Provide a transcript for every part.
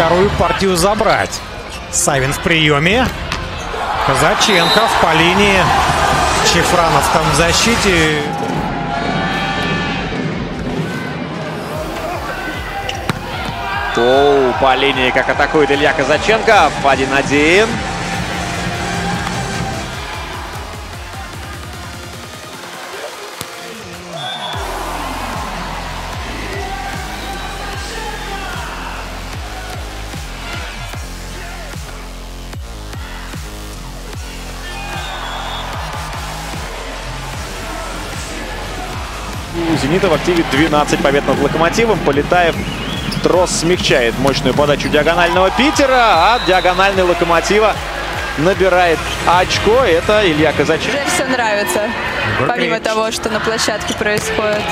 вторую партию забрать. Савин в приеме. Казаченков по линии. Чефранов там в защите. Оу, по линии, как атакует Илья Казаченков. 1-1. «Зенита» в активе 12 побед над «Локомотивом». Полетаев Трос смягчает мощную подачу диагонального Питера, а диагональный «Локомотива» набирает очко. Это Илья Казаченко. Мне все нравится, помимо того, что на площадке происходит.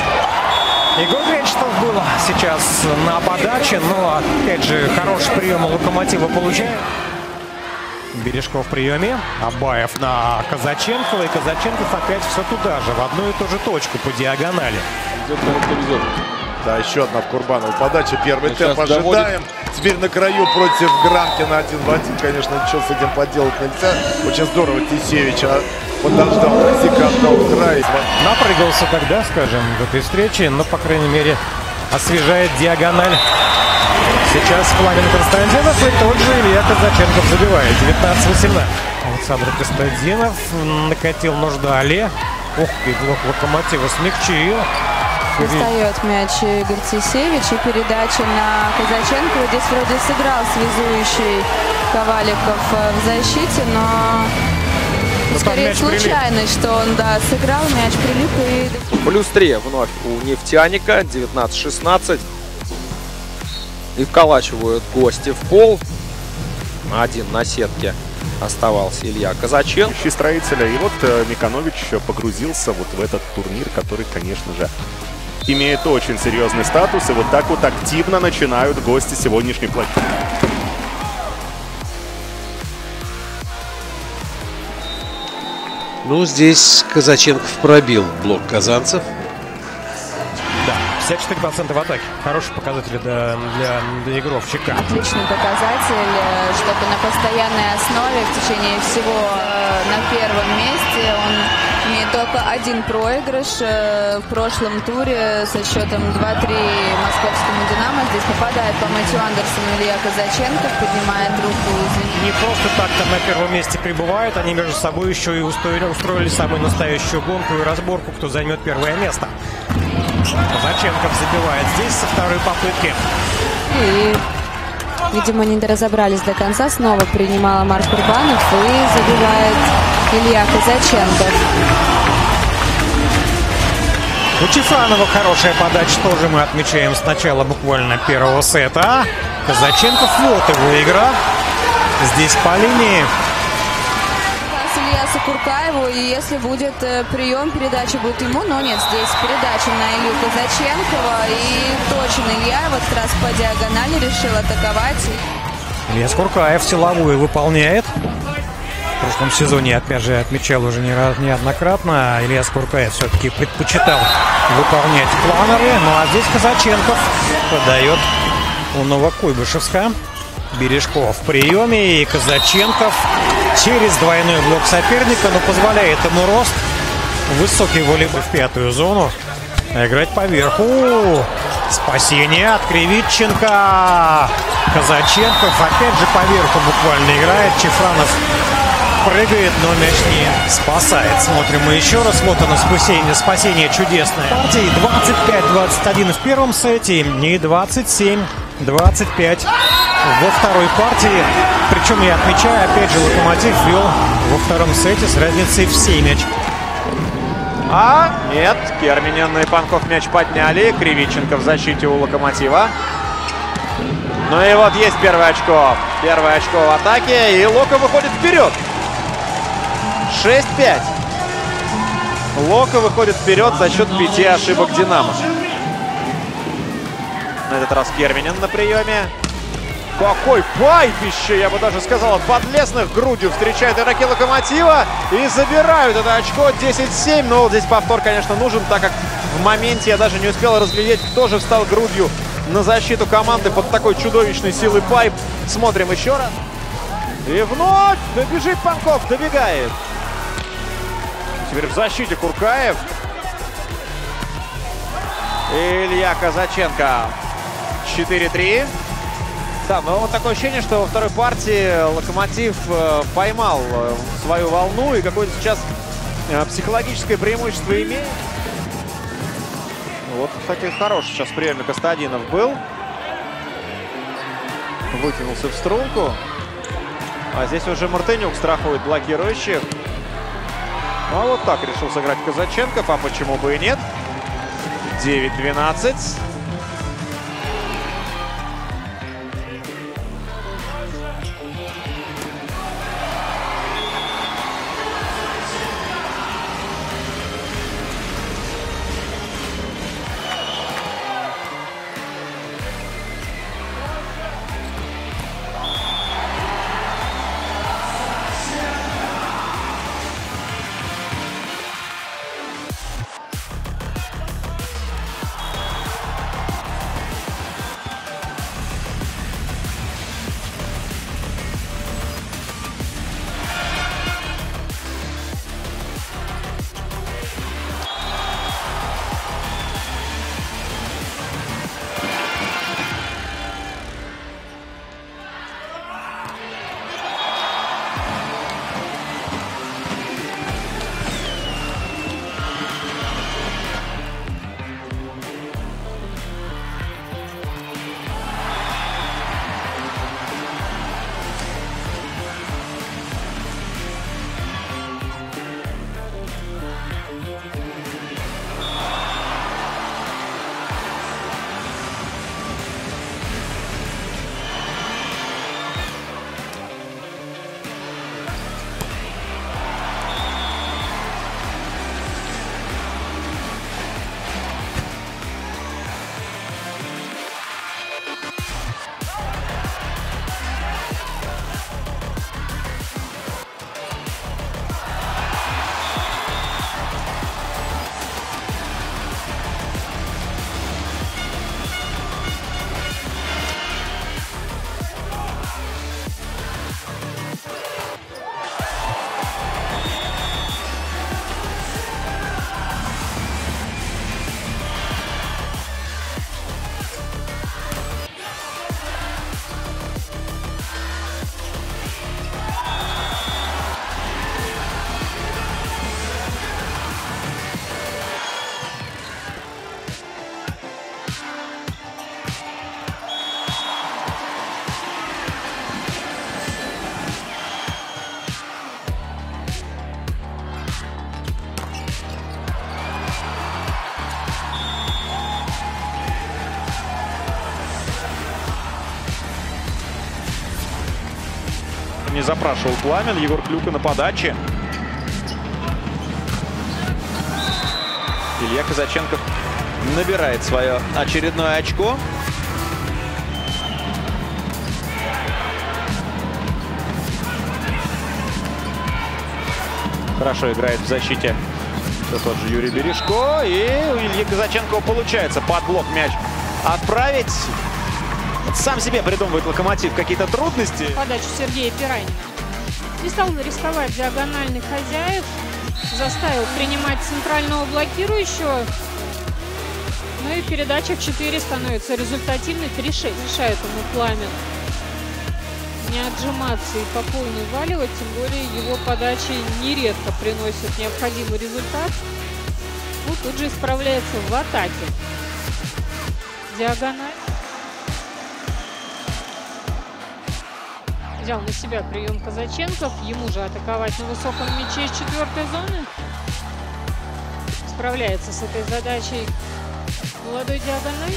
Егор Кречетов был сейчас на подаче, но, опять же, хороший прием у Локомотива получает. Бережков в приеме. Абаев на Казаченкова. И Казаченков опять все туда же, в одну и ту же точку по диагонали. Идет. Да, еще одна в Курбанова подача. Первый Ну, темп доводит. ожидаем. Теперь на краю против Гранкина один в один. Конечно, ничего с этим поделать нельзя. Очень здорово Тисевич подождал Косяка, отдал край. Напрыгался тогда, скажем, в этой встрече, но, по крайней мере, освежает диагональ. Сейчас Фламин Константинов и тот же Илья Казаченков забивает. 19-18. Александр Костадинов накатил нуждали. Ух, и блок Локомотива смягчил. Достает мяч Игорь Цесевич и передача на Казаченкова. Здесь вроде сыграл связующий Коваликов э, в защите, но Ну, скорее прилип. случайность, что он, да, сыграл, мяч прилип и Плюс 3 вновь у нефтяника. 19-16. И вколачивают гости в пол. Один на сетке оставался Илья Казаченко. Ищи строителя. И вот э, Миканович погрузился вот в этот турнир, который, конечно же, имеет очень серьезный статус. И вот так вот активно начинают гости сегодняшней площадки. Ну, здесь Казаченков пробил блок казанцев. Да, 54% в атаке. Хороший показатель для, для доигровщика. отличный показатель, э, чтобы на постоянной основе в течение всего э, на первом месте он имеет только один проигрыш э, в прошлом туре со счетом 2-3 московскому «Динамо». Здесь попадает по Мэтью Андерсону Илья Казаченков, поднимает руку, извините. Не просто так там на первом месте прибывают, они между собой еще и устроили, устроили самую настоящую гонку и разборку, кто займет первое место. Казаченков забивает здесь со второй попытки. И, видимо, не разобрались до конца. Снова принимала Марк Курбанов и забивает Илья Казаченков. У Чифранова хорошая подача тоже мы отмечаем с начала буквально первого сета. Казаченков вот его игра. Здесь по линии. Куркаеву, и если будет э, прием, передача будет ему, но нет, здесь передача на Илью Казаченкова, и точно Илья в этот раз по диагонали решил атаковать. Илья Скуркаев силовую выполняет. В прошлом сезоне, опять же, отмечал уже не раз- неоднократно, Илья Скуркаев все-таки предпочитал выполнять планеры. Ну а здесь Казаченков подает у Новокуйбышевска. Бережков в приеме и Казаченков через двойной блок соперника, но позволяет ему рост. Высокий волейбол в пятую зону. Играть поверху. Спасение от Кривитченко. Казаченков опять же поверху буквально играет. Чефранов прыгает, но мяч не спасает. Смотрим мы еще раз. Вот оно спасение, спасение чудесное. Партии 25-21 в первом сете и 27-25 во второй партии. Причем я отмечаю, опять же, Локомотив вел во втором сете с разницей в 7 очков. А, нет, Керминен и Панков мяч подняли. Кривиченко в защите у Локомотива. Ну и вот есть первое очко. Первое очко в атаке. И Лока выходит вперед. 6-5. Лока выходит вперед за счет пяти ошибок Динамо. На этот раз Керминен на приеме. Какой пайпище, я бы даже сказал, от подлесных грудью встречает игроки Локомотива и забирают это очко 10-7. Но здесь повтор, конечно, нужен, так как в моменте я даже не успел разглядеть, кто же встал грудью на защиту команды под такой чудовищной силой пайп. Смотрим еще раз. И вновь добежит Панков, добегает. Теперь в защите Куркаев. Илья Казаченко. 4-3. Да, но вот такое ощущение, что во второй партии Локомотив э, поймал э, свою волну и какое-то сейчас э, психологическое преимущество имеет. Вот, кстати, хороший сейчас прием Костадинов был. Вытянулся в струнку. А здесь уже Мартынюк страхует блокирующих. Ну, а вот так решил сыграть Казаченков, а почему бы и нет? 9-12. Не запрашивал Пламен. Егор Клюка на подаче. Илья Казаченков набирает свое очередное очко. Хорошо играет в защите все тот же Юрий Бережко. И у Ильи Казаченкова получается под блок мяч отправить. Сам себе придумывает локомотив какие-то трудности. Подачу Сергея Пиранина. Не стал рисковать диагональный хозяев. Заставил принимать центрального блокирующего. Ну и передача в 4 становится результативной. 3-6 решает ему Пламен. Не отжиматься и по полной валивать, тем более его подачи нередко приносят необходимый результат. Ну, тут же исправляется в атаке. Диагональ. Взял на себя прием Казаченков. Ему же атаковать на высоком мяче из четвертой зоны. Справляется с этой задачей молодой диагональ.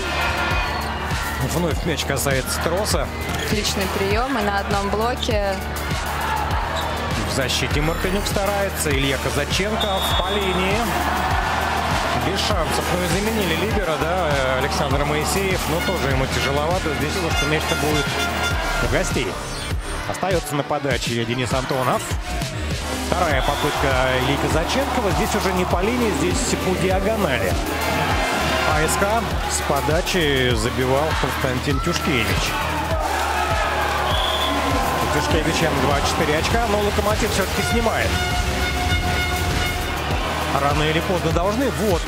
Вновь мяч касается троса. Отличный прием и на одном блоке. В защите Мартынюк старается. Илья Казаченко по линии. Без шансов. Ну и заменили Либера, да, Александр Моисеев. Но тоже ему тяжеловато. Здесь что мяч-то будет у гостей. Остается на подаче Денис Антонов. Вторая попытка Ильи Казаченкова. Здесь уже не по линии, здесь по диагонали. АСК с подачи забивал Константин Тюшкевич. У Тюшкевича 24 очка, но Локомотив все-таки снимает. Рано или поздно должны. Вот.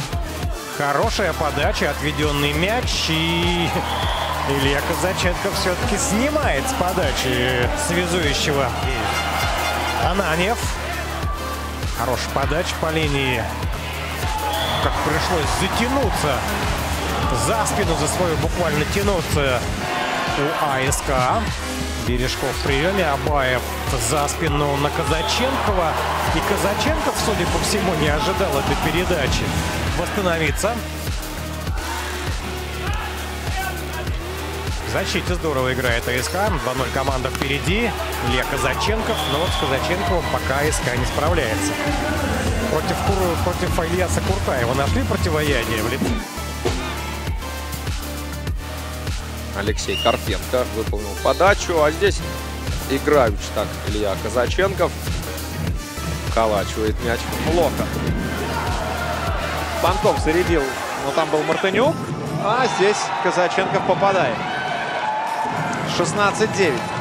Хорошая подача, отведенный мяч и... Илья Казаченко все-таки снимает с подачи связующего. Ананев. Хорошая подача по линии. Как пришлось затянуться. За спину за свою буквально тянуться у АСК. Бережков в приеме, Абаев за спину на Казаченкова. И Казаченков, судя по всему, не ожидал этой передачи. Восстановиться. Защите здорово играет АСК. 2-0 команда впереди. Илья Казаченков. Но вот с Казаченковым пока АСК не справляется. Против, Куру, против Ильяса Куртаева нашли противоядие в лице. Алексей Карпенко выполнил подачу. А здесь играющий так Илья Казаченков. Калачивает мяч. Плохо. Панков зарядил, но там был Мартынюк. А здесь Казаченков попадает. 16-9.